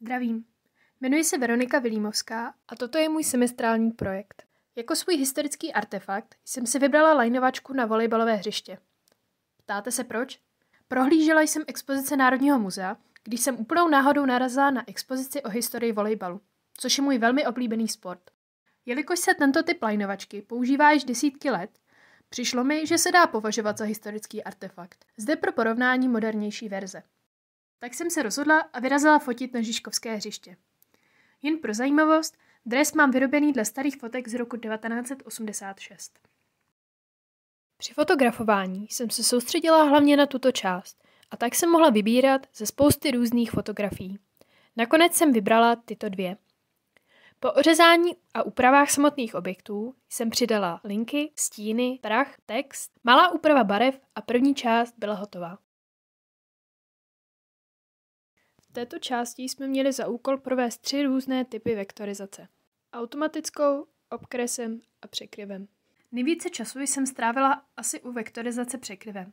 Zdravím. Jmenuji se Veronika Vilímovská a toto je můj semestrální projekt. Jako svůj historický artefakt jsem si vybrala lajnovačku na volejbalové hřiště. Ptáte se proč? Prohlížela jsem expozice Národního muzea, když jsem úplnou náhodou narazila na expozici o historii volejbalu, což je můj velmi oblíbený sport. Jelikož se tento typ lajnovačky používá již desítky let, přišlo mi, že se dá považovat za historický artefakt. Zde pro porovnání modernější verze. Tak jsem se rozhodla a vyrazila fotit na Žižkovské hřiště. Jen pro zajímavost, dres mám vyrobený dle starých fotek z roku 1986. Při fotografování jsem se soustředila hlavně na tuto část a tak jsem mohla vybírat ze spousty různých fotografií. Nakonec jsem vybrala tyto dvě. Po ořezání a úpravách samotných objektů jsem přidala linky, stíny, prach, text, malá úprava barev a první část byla hotová této části jsme měli za úkol provést tři různé typy vektorizace. Automatickou, obkresem a překryvem. Nejvíce času jsem strávila asi u vektorizace překryvem.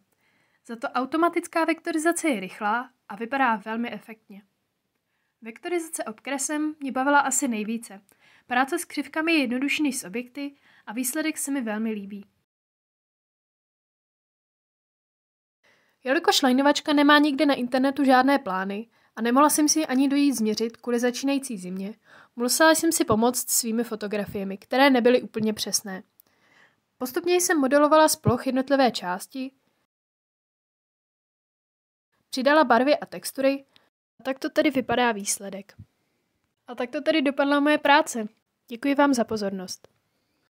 Za to automatická vektorizace je rychlá a vypadá velmi efektně. Vektorizace obkresem mě bavila asi nejvíce. Práce s křivkami je jednodušší než s objekty a výsledek se mi velmi líbí. Jelikož lajnovačka nemá nikde na internetu žádné plány, a nemohla jsem si ani dojít změřit kvůli začínající zimě, musela jsem si pomoct svými fotografiemi, které nebyly úplně přesné. Postupně jsem modelovala z ploch jednotlivé části, přidala barvy a textury a tak to tedy vypadá výsledek. A tak to tedy dopadla moje práce. Děkuji vám za pozornost.